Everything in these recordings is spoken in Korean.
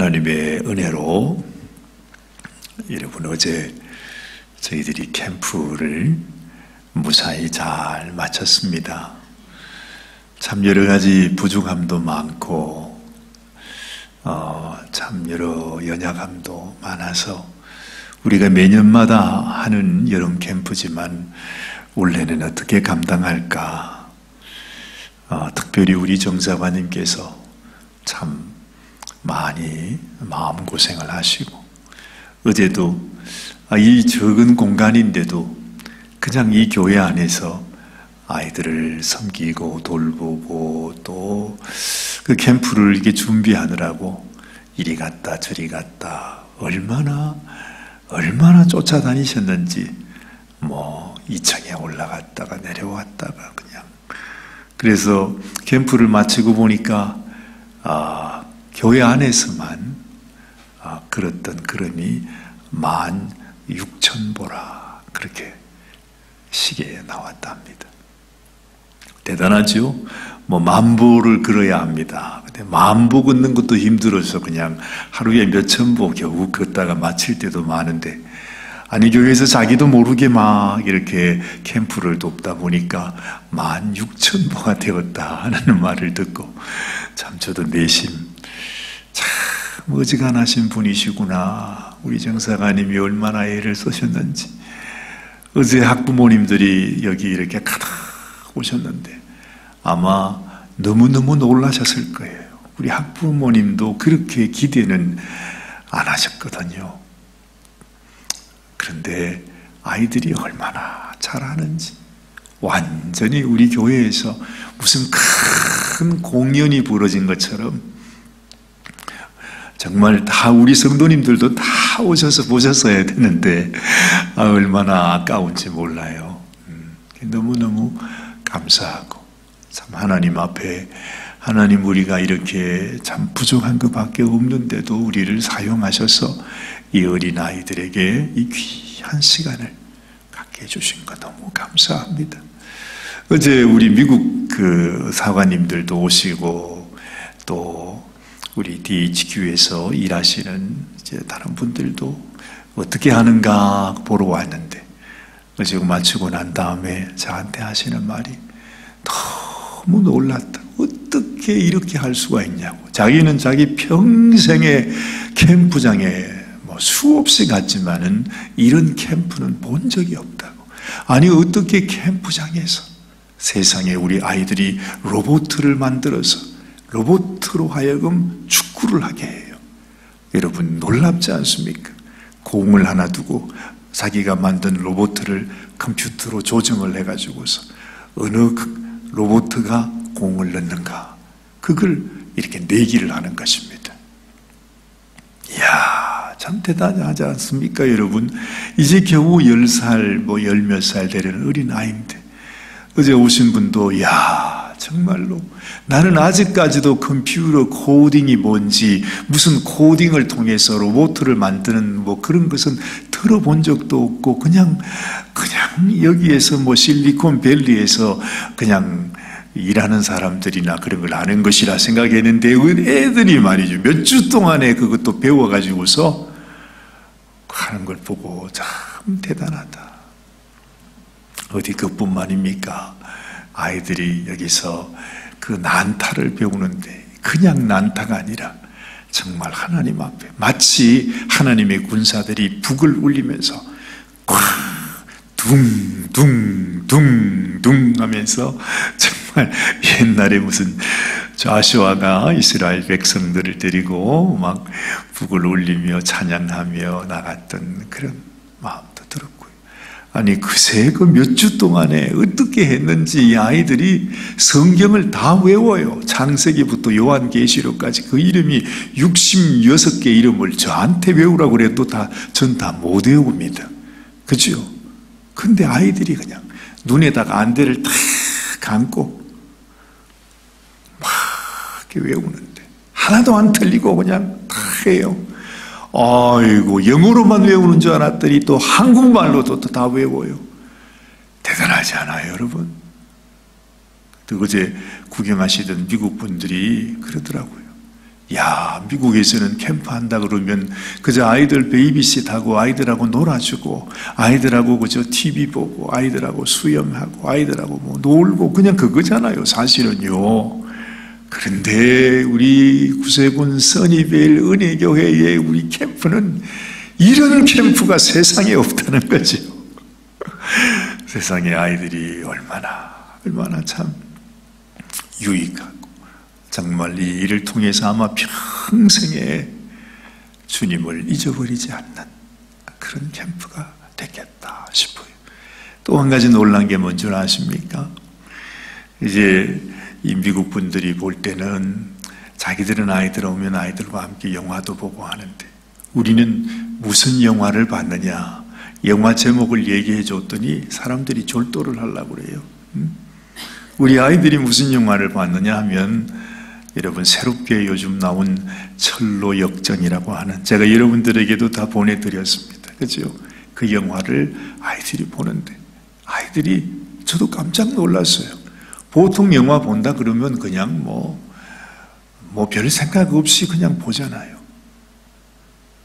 하나님의 은혜로 여러분 어제 저희들이 캠프를 무사히 잘 마쳤습니다. 참 여러 가지 부족함도 많고 어, 참 여러 연약함도 많아서 우리가 매년마다 하는 여름 캠프지만 올해는 어떻게 감당할까? 어, 특별히 우리 정사관님께서 참 많이 마음고생을 하시고 어제도 아, 이 적은 공간인데도 그냥 이 교회 안에서 아이들을 섬기고 돌보고 또 그 캠프를 이게 준비하느라고 이리 갔다 저리 갔다 얼마나 얼마나 쫓아다니셨는지 뭐 2층에 올라갔다가 내려왔다가 그냥. 그래서 캠프를 마치고 보니까 아 교회 안에서만 아, 그랬던 그림이 만 육천 보라 그렇게 시계에 나왔답니다. 대단하죠? 뭐 만보를 걸어야 합니다. 근데 만보 걷는 것도 힘들어서 그냥 하루에 몇천 보 겨우 걷다가 마칠 때도 많은데 아니 교회에서 자기도 모르게 막 이렇게 캠프를 돕다 보니까 만 육천 보가 되었다 하는 말을 듣고 참 저도 내심 참 어지간하신 분이시구나 우리 정사가님이 얼마나 애를 쓰셨는지 어제 학부모님들이 여기 이렇게 가득 오셨는데 아마 너무너무 놀라셨을 거예요. 우리 학부모님도 그렇게 기대는 안 하셨거든요. 그런데 아이들이 얼마나 잘하는지 완전히 우리 교회에서 무슨 큰 공연이 벌어진 것처럼 정말 다 우리 성도님들도 다 오셔서 보셨어야 되는데 아, 얼마나 아까운지 몰라요. 음, 너무너무 감사하고 참 하나님 앞에 하나님 우리가 이렇게 참 부족한 것밖에 없는데도 우리를 사용하셔서 이 어린 아이들에게 이 귀한 시간을 갖게 해주신 것 너무 감사합니다. 어제 우리 미국 그 사관님들도 오시고 또 우리 DHQ에서 일하시는 이제 다른 분들도 어떻게 하는가 보러 왔는데 어제 마치고 난 다음에 저한테 하시는 말이 너무 놀랐다. 어떻게 이렇게 할 수가 있냐고. 자기는 자기 평생의 캠프장에 뭐 수없이 갔지만은 이런 캠프는 본 적이 없다고. 아니 어떻게 캠프장에서 세상에 우리 아이들이 로봇을 만들어서 로봇으로 하여금 축구를 하게 해요. 여러분 놀랍지 않습니까? 공을 하나 두고 자기가 만든 로봇을 컴퓨터로 조정을 해가지고서 어느 로봇가 공을 넣는가 그걸 이렇게 내기를 하는 것입니다. 이야 참 대단하지 않습니까 여러분 이제 겨우 10살 뭐 열 몇 살 되는 어린 아이인데 어제 오신 분도 야 정말로 나는 아직까지도 컴퓨터 코딩이 뭔지 무슨 코딩을 통해서 로봇을 만드는 뭐 그런 것은 들어본 적도 없고 그냥 그냥 여기에서 뭐 실리콘밸리에서 그냥 일하는 사람들이나 그런 걸 아는 것이라 생각했는데 애들이 말이죠 몇 주 동안에 그것도 배워가지고서 하는 걸 보고 참 대단하다. 어디 그뿐만입니까? 아이들이 여기서 그 난타를 배우는데 그냥 난타가 아니라 정말 하나님 앞에 마치 하나님의 군사들이 북을 울리면서 둥둥둥둥 하면서 정말 옛날에 무슨 좌시아가 이스라엘 백성들을 데리고 막 북을 울리며 찬양하며 나갔던 그런 들었고요. 아니 그새 그 몇 주 동안에 어떻게 했는지 이 아이들이 성경을 다 외워요. 창세기부터 요한계시록까지 그 이름이 66개 이름을 저한테 외우라고 그래도 다 전 다 못 외웁니다. 그죠? 근데 아이들이 그냥 눈에다가 안대를 탁 감고 막 이렇게 외우는데 하나도 안 틀리고 그냥 다 해요. 아이고 영어로만 외우는 줄 알았더니 또 한국말로도 다 외워요. 대단하지 않아요, 여러분? 또 어제 구경하시던 미국 분들이 그러더라고요. 야, 미국에서는 캠프 한다 그러면 그저 아이들 베이비시트하고 아이들하고 놀아주고 아이들하고 그저 TV 보고 아이들하고 수영하고 아이들하고 뭐 놀고 그냥 그거잖아요, 사실은요. 그런데 우리 구세군 써니벨 은혜교회의 우리 캠프는 이런 캠프가 세상에 없다는 거죠. 세상에 아이들이 얼마나 얼마나 참 유익하고 정말 이 일을 통해서 아마 평생에 주님을 잊어버리지 않는 그런 캠프가 되겠다 싶어요. 또 한 가지 놀란 게 뭔지 아십니까? 이제 이 미국 분들이 볼 때는 자기들은 아이들 오면 아이들과 함께 영화도 보고 하는데 우리는 무슨 영화를 봤느냐? 영화 제목을 얘기해 줬더니 사람들이 졸도를 하려고 그래요. 우리 아이들이 무슨 영화를 봤느냐 하면 여러분 새롭게 요즘 나온 철로 역전이라고 하는 제가 여러분들에게도 다 보내드렸습니다. 그죠? 그 영화를 아이들이 보는데 아이들이 저도 깜짝 놀랐어요. 보통 영화 본다 그러면 그냥 뭐, 뭐 별 생각 없이 그냥 보잖아요.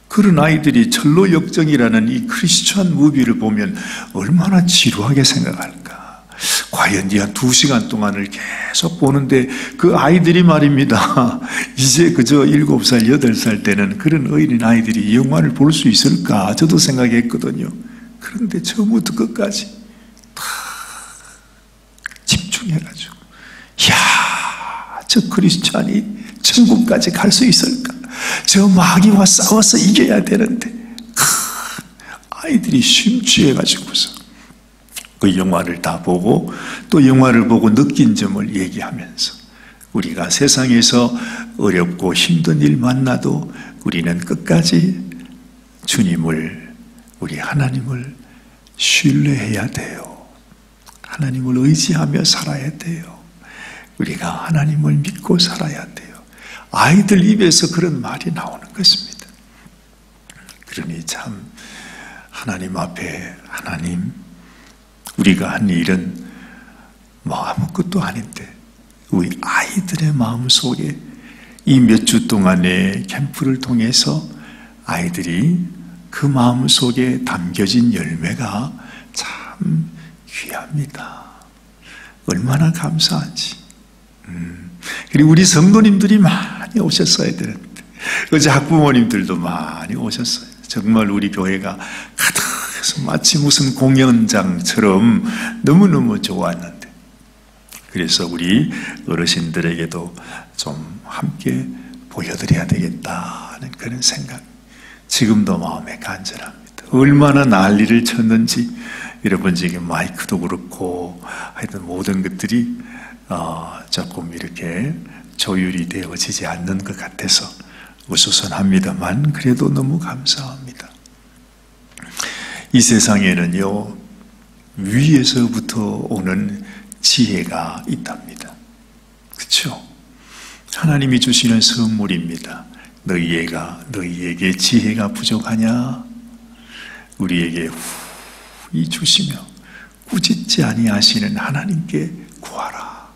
그런 아이들이 철로 역정이라는 이 크리스천 무비를 보면 얼마나 지루하게 생각할까. 과연 이 한 두 시간 동안을 계속 보는데 그 아이들이 말입니다. 이제 그저 일곱 살, 여덟 살 때는 그런 어린 아이들이 영화를 볼 수 있을까? 저도 생각했거든요. 그런데 처음부터 끝까지 해가지고, 야, 저 크리스찬이 천국까지 갈 수 있을까? 저 마귀와 싸워서 이겨야 되는데, 아이들이 심취해가지고서 그 영화를 다 보고 또 영화를 보고 느낀 점을 얘기하면서 우리가 세상에서 어렵고 힘든 일 만나도 우리는 끝까지 주님을, 우리 하나님을 신뢰해야 돼요. 하나님을 의지하며 살아야 돼요. 우리가 하나님을 믿고 살아야 돼요. 아이들 입에서 그런 말이 나오는 것입니다. 그러니 참 하나님 앞에 하나님 우리가 한 일은 뭐 아무것도 아닌데 우리 아이들의 마음 속에 이 몇 주 동안의 캠프를 통해서 아이들이 그 마음 속에 담겨진 열매가 참 귀합니다. 얼마나 감사한지. 음. 그리고 우리 성도님들이 많이 오셨어야 되는데 어제 학부모님들도 많이 오셨어요. 정말 우리 교회가 가득해서 마치 무슨 공연장처럼 너무너무 좋았는데 그래서 우리 어르신들에게도 좀 함께 보여드려야 되겠다는 그런 생각 지금도 마음에 간절합니다. 얼마나 난리를 쳤는지 여러분 지금 마이크도 그렇고 하여튼 모든 것들이 어, 조금 이렇게 조율이 되어지지 않는 것 같아서 우수선합니다만 그래도 너무 감사합니다. 이 세상에는요 위에서부터 오는 지혜가 있답니다. 그렇죠? 하나님이 주시는 선물입니다. 너희가 너희에게 지혜가 부족하냐? 우리에게 후 이 주시며 꾸짖지 아니하시는 하나님께 구하라.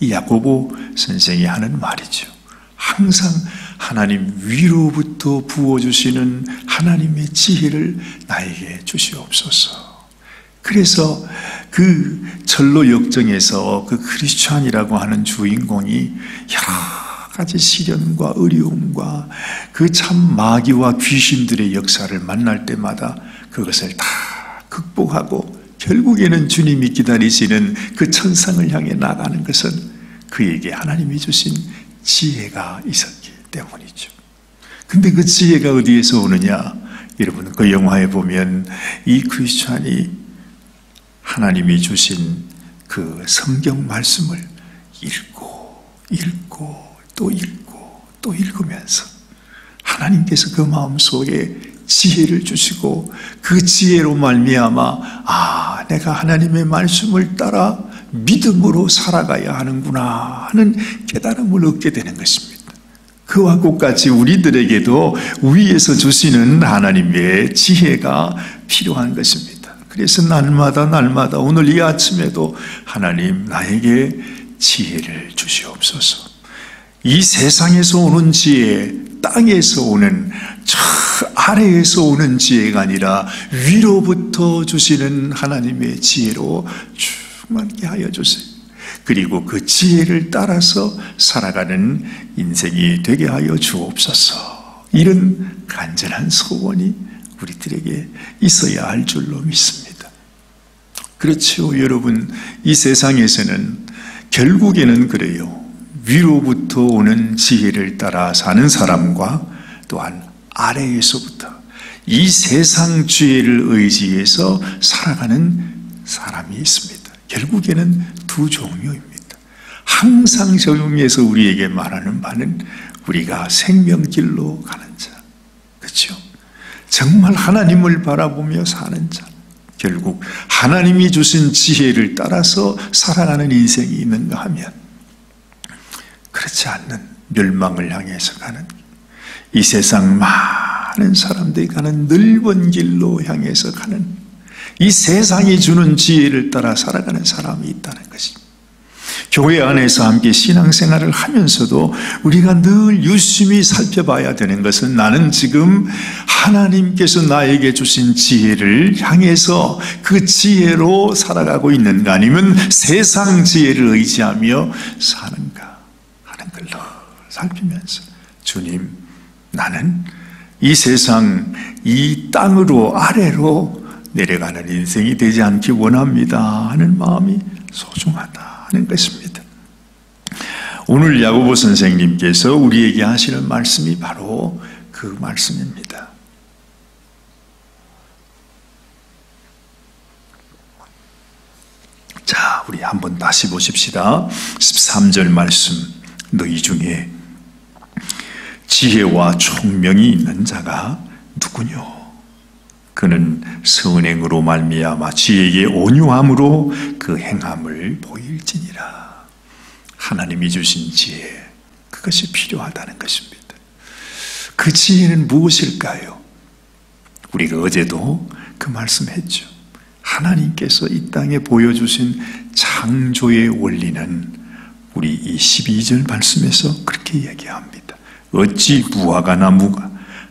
이 야고보 선생이 하는 말이죠. 항상 하나님 위로부터 부어주시는 하나님의 지혜를 나에게 주시옵소서. 그래서 그 절로 역정에서 그 크리스찬이라고 하는 주인공이 여러 가지 시련과 어려움과 그 참 마귀와 귀신들의 역사를 만날 때마다 그것을 다 극복하고 결국에는 주님이 기다리시는 그 천상을 향해 나가는 것은 그에게 하나님이 주신 지혜가 있었기 때문이죠. 근데 그 지혜가 어디에서 오느냐? 여러분 그 영화에 보면 이 크리스찬이 하나님이 주신 그 성경 말씀을 읽고 읽고 또 읽고 또 읽으면서 하나님께서 그 마음속에 지혜를 주시고 그 지혜로 말미암아 아 내가 하나님의 말씀을 따라 믿음으로 살아가야 하는구나 하는 깨달음을 얻게 되는 것입니다. 그와 같이 우리들에게도 위에서 주시는 하나님의 지혜가 필요한 것입니다. 그래서 날마다 날마다 오늘 이 아침에도 하나님 나에게 지혜를 주시옵소서. 이 세상에서 오는 지혜, 땅에서 오는 저 아래에서 오는 지혜가 아니라 위로부터 주시는 하나님의 지혜로 충만케 하여 주세요. 그리고 그 지혜를 따라서 살아가는 인생이 되게 하여 주옵소서. 이런 간절한 소원이 우리들에게 있어야 할 줄로 믿습니다. 그렇죠, 여러분. 이 세상에서는 결국에는 그래요. 위로부터 오는 지혜를 따라 사는 사람과 또한 아래에서부터 이 세상 지혜를 의지해서 살아가는 사람이 있습니다. 결국에는 두 종류입니다. 항상 적용해서 우리에게 말하는 바는 우리가 생명길로 가는 자. 그렇죠? 정말 하나님을 바라보며 사는 자. 결국 하나님이 주신 지혜를 따라서 살아가는 인생이 있는가 하면 그렇지 않는 멸망을 향해서 가는 이 세상 많은 사람들이 가는 넓은 길로 향해서 가는 이 세상이 주는 지혜를 따라 살아가는 사람이 있다는 것입니다. 교회 안에서 함께 신앙생활을 하면서도 우리가 늘 유심히 살펴봐야 되는 것은 나는 지금 하나님께서 나에게 주신 지혜를 향해서 그 지혜로 살아가고 있는가 아니면 세상 지혜를 의지하며 걸 살피면서 주님 나는 이 세상 이 땅으로 아래로 내려가는 인생이 되지 않기 원합니다 하는 마음이 소중하다 하는 것입니다. 오늘 야고보 선생님께서 우리에게 하시는 말씀이 바로 그 말씀입니다. 자, 우리 한번 다시 보십시다. 13절 말씀. 너희 중에 지혜와 총명이 있는 자가 누구뇨? 그는 선행으로 말미암아 지에게 온유함으로 그 행함을 보일지니라. 하나님이 주신 지혜 그것이 필요하다는 것입니다. 그 지혜는 무엇일까요? 우리가 어제도 그 말씀했죠. 하나님께서 이 땅에 보여주신 창조의 원리는 우리 이 12절 말씀에서 그렇게 얘기합니다. 어찌 무화과 나무가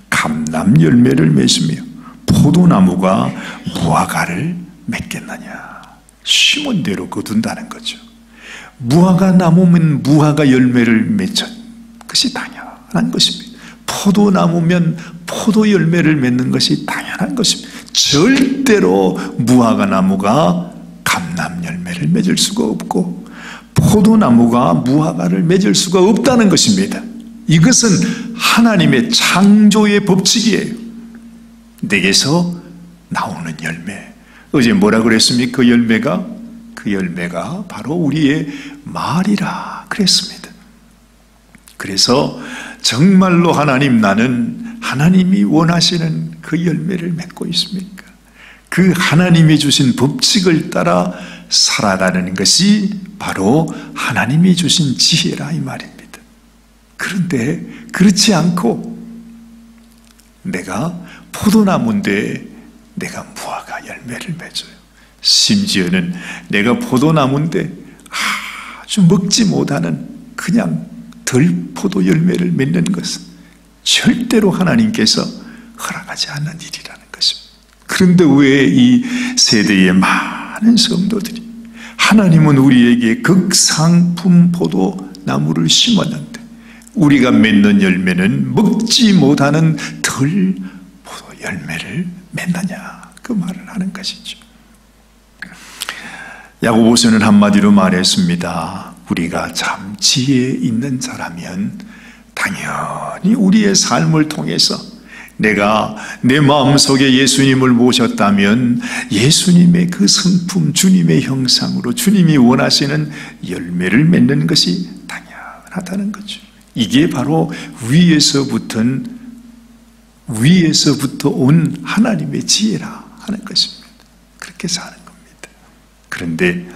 감남 열매를 맺으며 포도나무가 무화과를 맺겠느냐. 심은 대로 거둔다는 거죠. 무화과 나무면 무화과 열매를 맺죠. 그것이 당연한 것입니다. 포도나무면 포도 열매를 맺는 것이 당연한 것입니다. 절대로 무화과 나무가 감남 열매를 맺을 수가 없고 포도나무가 무화과를 맺을 수가 없다는 것입니다. 이것은 하나님의 창조의 법칙이에요. 내게서 나오는 열매. 어제 뭐라 그랬습니까? 그 열매가 그 열매가 바로 우리의 말이라 그랬습니다. 그래서 정말로 하나님 나는 하나님이 원하시는 그 열매를 맺고 있습니까? 그 하나님이 주신 법칙을 따라 살아가는 것이 바로 하나님이 주신 지혜라 이 말입니다. 그런데 그렇지 않고 내가 포도나무인데 내가 무화과 열매를 맺어요. 심지어는 내가 포도나무인데 아주 먹지 못하는 그냥 덜 포도 열매를 맺는 것은 절대로 하나님께서 허락하지 않는 일이라는 것입니다. 그런데 왜 이 세대의 많은 성도들이 하나님은 우리에게 극상품 포도 나무를 심었는데 우리가 맺는 열매는 먹지 못하는 덜 열매를 맺느냐 그 말을 하는 것이죠. 야고보서는 한마디로 말했습니다. 우리가 참 지혜 있는 자라면 당연히 우리의 삶을 통해서 내가 내 마음속에 예수님을 모셨다면 예수님의 그 성품, 주님의 형상으로 주님이 원하시는 열매를 맺는 것이 당연하다는 거죠. 이게 바로 위에서 붙은 위에서부터 온 하나님의 지혜라 하는 것입니다. 그렇게 사는 겁니다. 그런데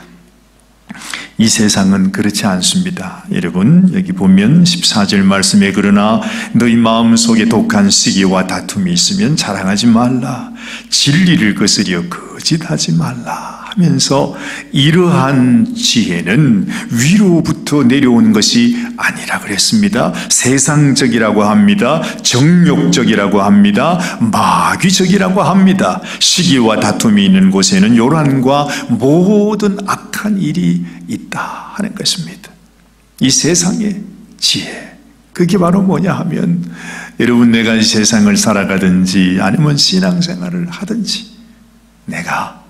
이 세상은 그렇지 않습니다. 여러분, 여기 보면 14절 말씀에 그러나 너희 마음 속에 독한 시기와 다툼이 있으면 자랑하지 말라. 진리를 거스려 거짓하지 말라. 하면서 이러한 지혜는 위로부터 내려온 것이 아니라 그랬습니다. 세상적이라고 합니다. 정욕적이라고 합니다. 마귀적이라고 합니다. 시기와 다툼이 있는 곳에는 요란과 모든 악한 일이 있다 하는 것입니다. 이 세상의 지혜. 그게 바로 뭐냐 하면 여러분 내가 이 세상을 살아가든지 아니면 신앙생활을 하든지 내가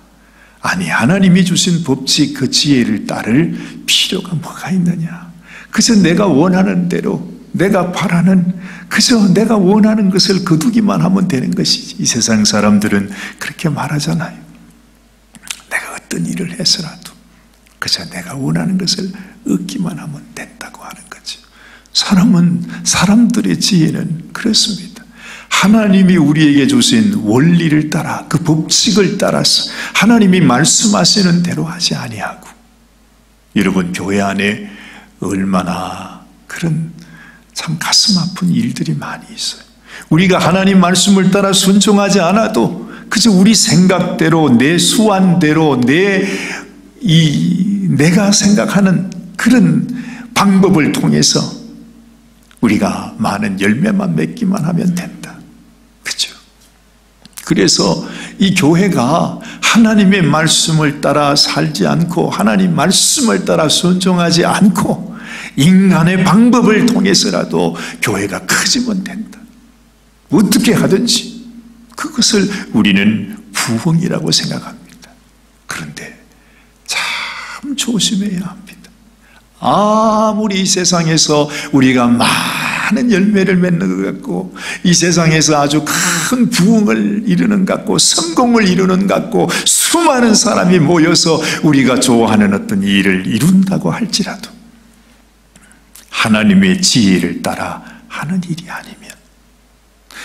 아니 하나님이 주신 법칙 그 지혜를 따를 필요가 뭐가 있느냐? 그저 내가 원하는 대로 내가 바라는 그저 내가 원하는 것을 거두기만 하면 되는 것이지. 이 세상 사람들은 그렇게 말하잖아요. 내가 어떤 일을 해서라도 그저 내가 원하는 것을 얻기만 하면 된다고 하는 거죠. 사람은 사람들의 지혜는 그렇습니다 하나님이 우리에게 주신 원리를 따라 그 법칙을 따라서 하나님이 말씀하시는 대로 하지 아니하고 여러분 교회 안에 얼마나 그런 참 가슴 아픈 일들이 많이 있어요. 우리가 하나님 말씀을 따라 순종하지 않아도 그저 우리 생각대로 내 수완대로 내 이 내가 생각하는 그런 방법을 통해서 우리가 많은 열매만 맺기만 하면 된다. 그래서 이 교회가 하나님의 말씀을 따라 살지 않고 하나님 말씀을 따라 순종하지 않고 인간의 방법을 통해서라도 교회가 커지면 된다. 어떻게 하든지 그것을 우리는 부흥이라고 생각합니다. 그런데 참 조심해야 합니다. 아무리 이 세상에서 우리가 많 은 열매를 맺는 것 같고 이 세상에서 아주 큰 부흥을 이루는 것 같고 성공을 이루는 것 같고 수많은 사람이 모여서 우리가 좋아하는 어떤 일을 이룬다고 할지라도 하나님의 지혜를 따라 하는 일이 아니면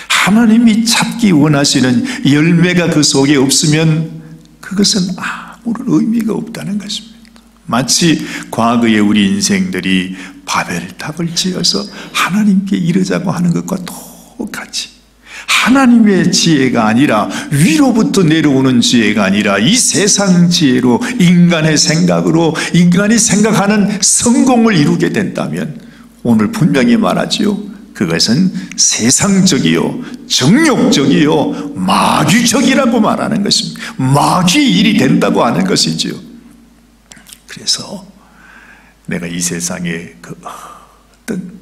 하나님이 찾기 원하시는 열매가 그 속에 없으면 그것은 아무런 의미가 없다는 것입니다. 마치 과거의 우리 인생들이 바벨탑을 지어서 하나님께 이르자고 하는 것과 똑같이 하나님의 지혜가 아니라 위로부터 내려오는 지혜가 아니라 이 세상 지혜로 인간의 생각으로 인간이 생각하는 성공을 이루게 된다면 오늘 분명히 말하지요. 그것은 세상적이요, 정욕적이요, 마귀적이라고 말하는 것입니다. 마귀 일이 된다고 하는 것이지요. 그래서 내가 이 세상에 그 어떤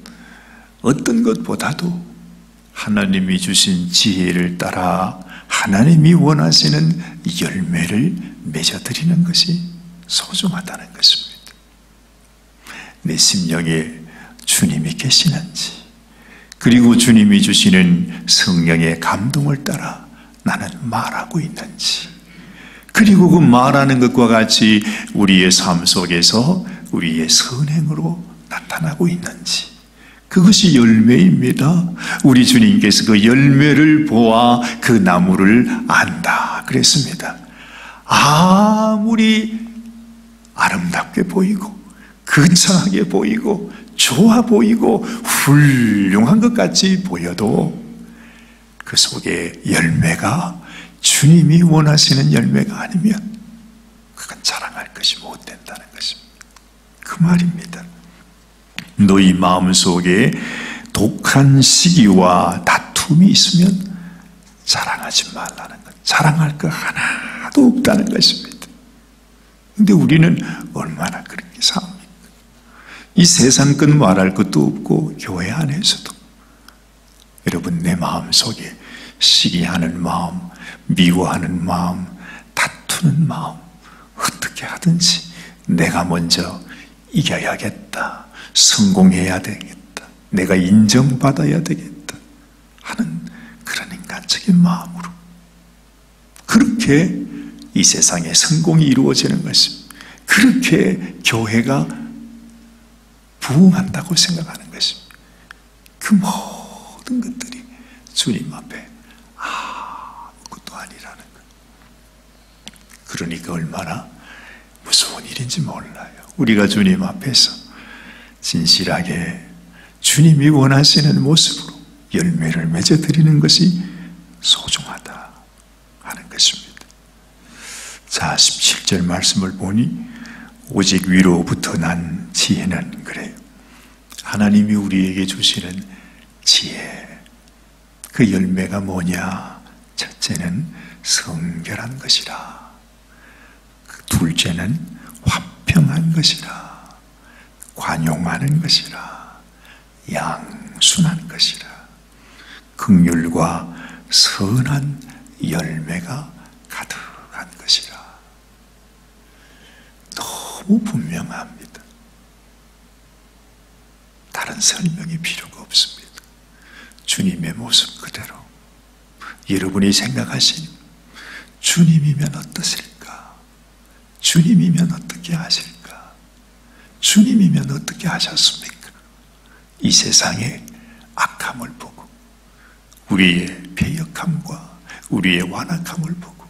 어떤 것보다도 하나님이 주신 지혜를 따라 하나님이 원하시는 열매를 맺어드리는 것이 소중하다는 것입니다. 내 심령에 주님이 계시는지, 그리고 주님이 주시는 성령의 감동을 따라 나는 말하고 있는지, 그리고 그 말하는 것과 같이 우리의 삶 속에서 우리의 선행으로 나타나고 있는지 그것이 열매입니다. 우리 주님께서 그 열매를 보아 그 나무를 안다 그랬습니다. 아무리 아름답게 보이고 거창하게 보이고 좋아 보이고 훌륭한 것 같이 보여도 그 속에 열매가 주님이 원하시는 열매가 아니면 그건 자랑할 것이 못 된다는 것입니다. 그 말입니다. 너희 마음 속에 독한 시기와 다툼이 있으면 자랑하지 말라는 것. 자랑할 거 하나도 없다는 것입니다. 근데 우리는 얼마나 그렇게 삽니까? 이 세상 건 말할 것도 없고 교회 안에서도 여러분 내 마음 속에 시기하는 마음, 미워하는 마음, 다투는 마음, 어떻게 하든지 내가 먼저 이겨야겠다. 성공해야 되겠다. 내가 인정받아야 되겠다. 하는 그런 인간적인 마음으로. 그렇게 이 세상에 성공이 이루어지는 것입니다. 그렇게 교회가 부흥한다고 생각하는 것입니다. 그 모든 것들이 주님 앞에 아무것도 아니라는 것. 그러니까 얼마나 무서운 일인지 몰라요. 우리가 주님 앞에서 진실하게 주님이 원하시는 모습으로 열매를 맺어드리는 것이 소중하다 하는 것입니다. 자, 17절 말씀을 보니 오직 위로부터 난 지혜는 그래요. 하나님이 우리에게 주시는 지혜. 그 열매가 뭐냐? 첫째는 성결한 것이라. 그 둘째는 화평한 것이라. 관용하는 것이라. 양순한 것이라. 극률과 선한 열매가 가득한 것이라. 너무 분명합니다. 다른 설명이 필요가 없습니다. 주님의 모습 그대로 여러분이 생각하신 주님이면 어떠실까? 주님이면 어떻게 하실까? 주님이면 어떻게 하셨습니까? 이 세상의 악함을 보고 우리의 배역함과 우리의 완악함을 보고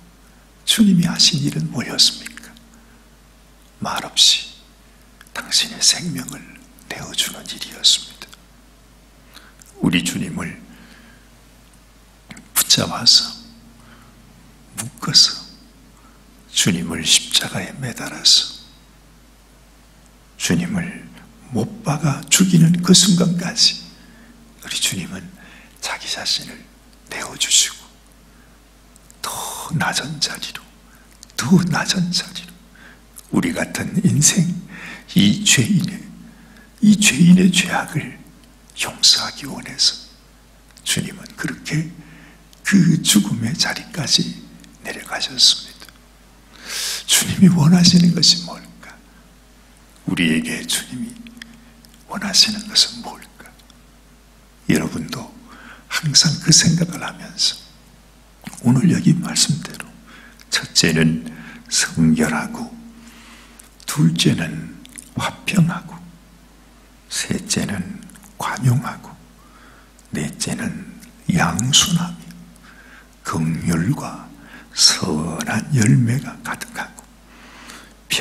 주님이 하신 일은 뭐였습니까? 말없이 당신의 생명을 내어주는 일이었습니다. 우리 주님을 붙잡아서 묶어서 주님을 십자가에 매달아서 주님을 못 박아 죽이는 그 순간까지 우리 주님은 자기 자신을 내어주시고 더 낮은 자리로 더 낮은 자리로 우리 같은 인생 이 죄인의 이 죄인의 죄악을 용서하기 원해서 주님은 그렇게 그 죽음의 자리까지 내려가셨습니다. 주님이 원하시는 것이 뭘까? 우리에게 주님이 원하시는 것은 뭘까? 여러분도 항상 그 생각을 하면서 오늘 여기 말씀대로 첫째는 성결하고 둘째는 화평하고 셋째는 관용하고 넷째는 양순하며 긍휼과 선한 열매가 가득하고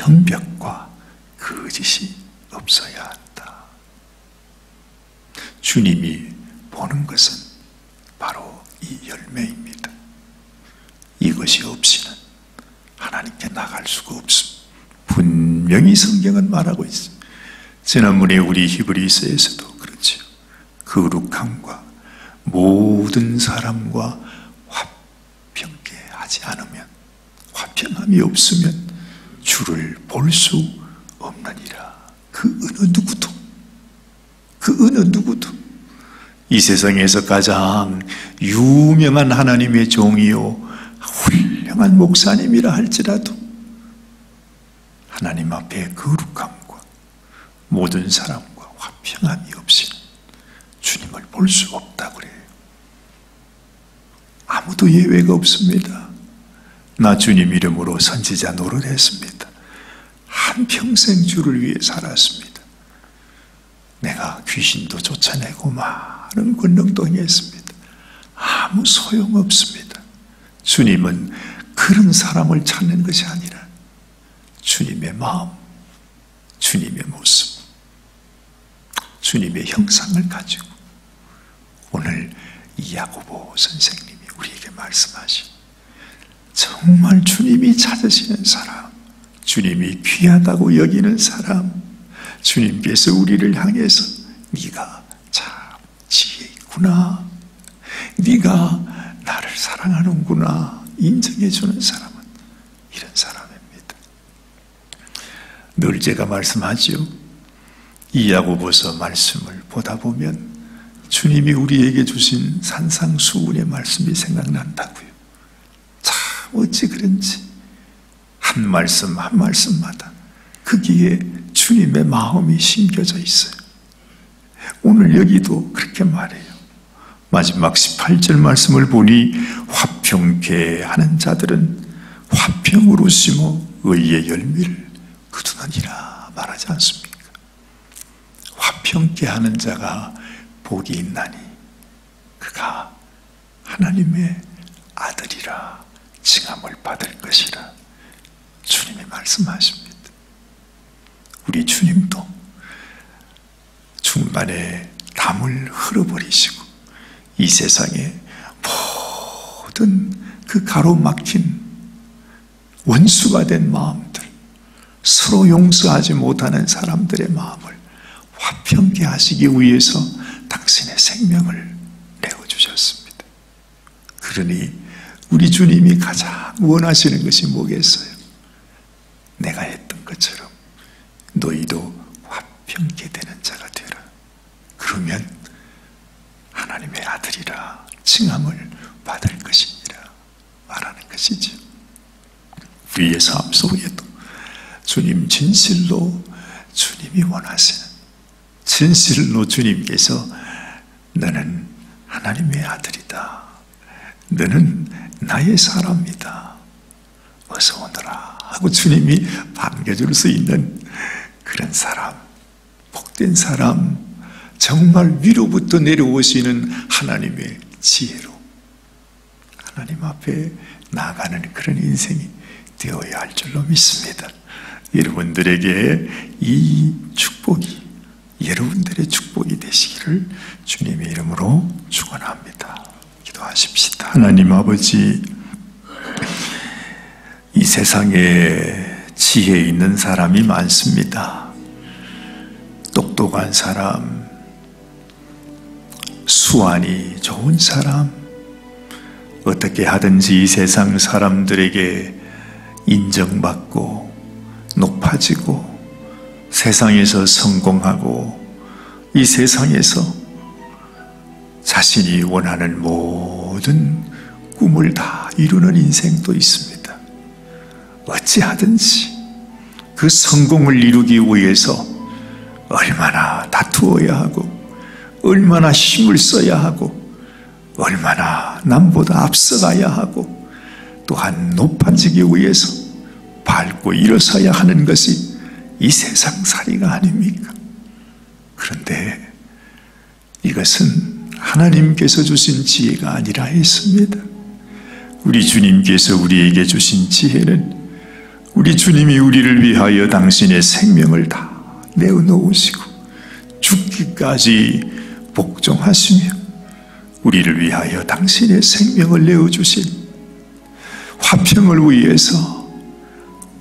편벽과 거짓이 없어야 한다. 주님이 보는 것은 바로 이 열매입니다. 이것이 없이는 하나님께 나갈 수가 없습니다. 분명히 성경은 말하고 있습니다. 지난번에 우리 히브리서에서도 그렇죠. 거룩함과 모든 사람과 화평케 하지 않으면 화평함이 없으면 주를 볼 수 없느니라. 그 어느 누구도 그 어느 누구도 이 세상에서 가장 유명한 하나님의 종이요 훌륭한 목사님이라 할지라도 하나님 앞에 거룩함과 모든 사람과 화평함이 없이는 주님을 볼 수 없다 그래요. 아무도 예외가 없습니다. 나 주님 이름으로 선지자 노릇했습니다. 한평생 주를 위해 살았습니다. 내가 귀신도 쫓아내고 많은 권능도 행했습니다. 아무 소용없습니다. 주님은 그런 사람을 찾는 것이 아니라 주님의 마음, 주님의 모습, 주님의 형상을 가지고 오늘 야고보 선생님이 우리에게 말씀하신 정말 주님이 찾으시는 사람, 주님이 귀하다고 여기는 사람, 주님께서 우리를 향해서 네가 참 지혜 있구나. 네가 나를 사랑하는구나. 인정해 주는 사람은 이런 사람입니다. 늘 제가 말씀하지요. 이 야고보서 말씀을 보다 보면 주님이 우리에게 주신 산상수훈의 말씀이 생각난다고요. 참 어찌 그런지 한 말씀 한 말씀마다 거기에 주님의 마음이 심겨져 있어요. 오늘 여기도 그렇게 말해요. 마지막 18절 말씀을 보니 화평케 하는 자들은 화평으로 심어 의의 열매를 거두느니라 말하지 않습니까? 화평케 하는 자가 복이 있나니 그가 하나님의 아들이라 칭함을 받을 것이라 주님이 말씀하십니다. 우리 주님도 중간에 담을 흘어버리시고 이 세상에 모든 그 가로막힌 원수가 된 마음들, 서로 용서하지 못하는 사람들의 마음을 화평케 하시기 위해서 당신의 생명을 내어주셨습니다. 그러니 우리 주님이 가장 원하시는 것이 뭐겠어요? 내가 했던 것처럼 너희도 화평케 되는 자가 되라. 그러면 하나님의 아들이라 칭함을 받을 것이니라 말하는 것이죠. 우리의 삶 속에도 주님 진실로 주님이 원하시는 진실로 주님께서 너는 하나님의 아들이다. 너는 나의 사람이다. 어서 오너라 하고 주님이 반겨줄 수 있는 그런 사람, 복된 사람, 정말 위로부터 내려오시는 하나님의 지혜로 하나님 앞에 나가는 그런 인생이 되어야 할 줄로 믿습니다. 여러분들에게 이 축복이 여러분들의 축복이 되시기를 주님의 이름으로 축원합니다. 기도하십시다. 하나님 아버지 이 세상에 지혜 있는 사람이 많습니다. 똑똑한 사람, 수완이 좋은 사람, 어떻게 하든지 이 세상 사람들에게 인정받고 높아지고 세상에서 성공하고 이 세상에서 자신이 원하는 모든 꿈을 다 이루는 인생도 있습니다. 어찌하든지 그 성공을 이루기 위해서 얼마나 다투어야 하고 얼마나 힘을 써야 하고 얼마나 남보다 앞서가야 하고 또한 높아지기 위해서 밟고 일어서야 하는 것이 이 세상 살이가 아닙니까? 그런데 이것은 하나님께서 주신 지혜가 아니라 했습니다. 우리 주님께서 우리에게 주신 지혜는 우리 주님이 우리를 위하여 당신의 생명을 다 내어놓으시고 죽기까지 복종하시며 우리를 위하여 당신의 생명을 내어주신 화평을 위해서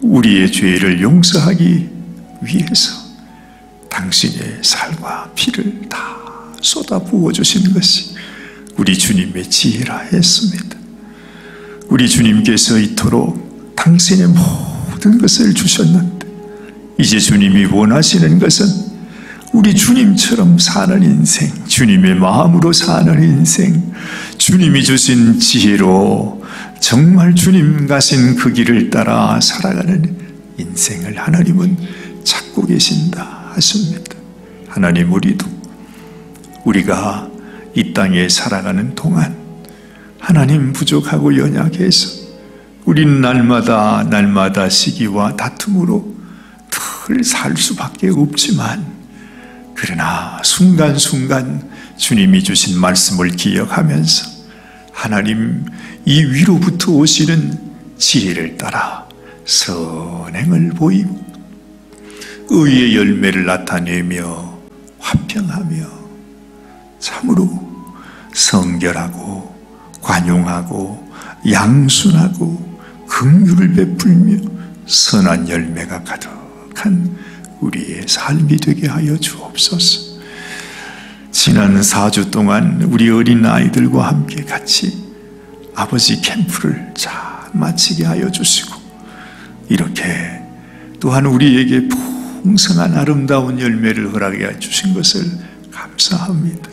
우리의 죄를 용서하기 위해서 당신의 살과 피를 다 쏟아 부어주신 것이 우리 주님의 지혜라 했습니다. 우리 주님께서 이토록 당신의 모든 것을 주셨는데 이제 주님이 원하시는 것은 우리 주님처럼 사는 인생, 주님의 마음으로 사는 인생, 주님이 주신 지혜로 정말 주님 가신 그 길을 따라 살아가는 인생을 하나님은 찾고 계신다 하십니다. 하나님 우리도 우리가 이 땅에 살아가는 동안 하나님 부족하고 연약해서 우린 날마다 날마다 시기와 다툼으로 늘 살 수밖에 없지만 그러나 순간순간 주님이 주신 말씀을 기억하면서 하나님 이 위로부터 오시는 지혜를 따라 선행을 보이고 의의 열매를 나타내며 화평하며 참으로 성결하고 관용하고 양순하고 긍휼을 베풀며 선한 열매가 가득한 우리의 삶이 되게 하여 주옵소서. 지난 4주 동안 우리 어린 아이들과 함께 같이 아버지 캠프를 잘 마치게 하여 주시고 이렇게 또한 우리에게 풍성한 아름다운 열매를 허락해 주신 것을 감사합니다.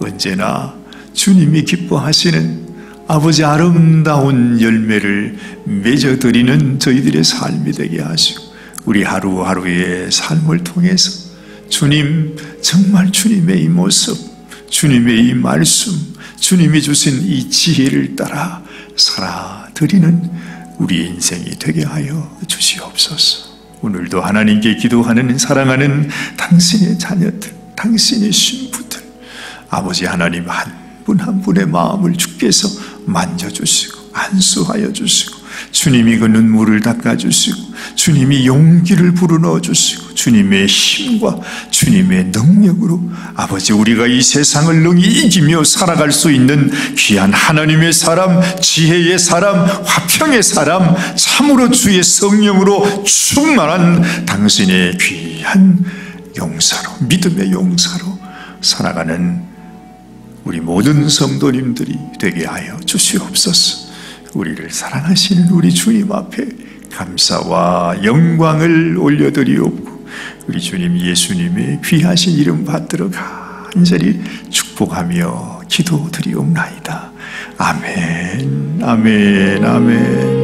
언제나 주님이 기뻐하시는 아버지 아름다운 열매를 맺어드리는 저희들의 삶이 되게 하시고 우리 하루하루의 삶을 통해서 주님 정말 주님의 이 모습 주님의 이 말씀 주님이 주신 이 지혜를 따라 살아드리는 우리 인생이 되게 하여 주시옵소서. 오늘도 하나님께 기도하는 사랑하는 당신의 자녀들 당신의 신부들 아버지 하나님 한 분 한 분의 마음을 주께서 만져주시고 안수하여 주시고 주님이 그 눈물을 닦아주시고 주님이 용기를 불어넣어 주시고 주님의 힘과 주님의 능력으로 아버지 우리가 이 세상을 능히 이기며 살아갈 수 있는 귀한 하나님의 사람 지혜의 사람 화평의 사람 참으로 주의 성령으로 충만한 당신의 귀한 용사로 믿음의 용사로 살아가는 우리 모든 성도님들이 되게 하여 주시옵소서. 우리를 사랑하시는 우리 주님 앞에 감사와 영광을 올려드리옵고 우리 주님 예수님의 귀하신 이름 받들어 간절히 축복하며 기도드리옵나이다. 아멘, 아멘, 아멘.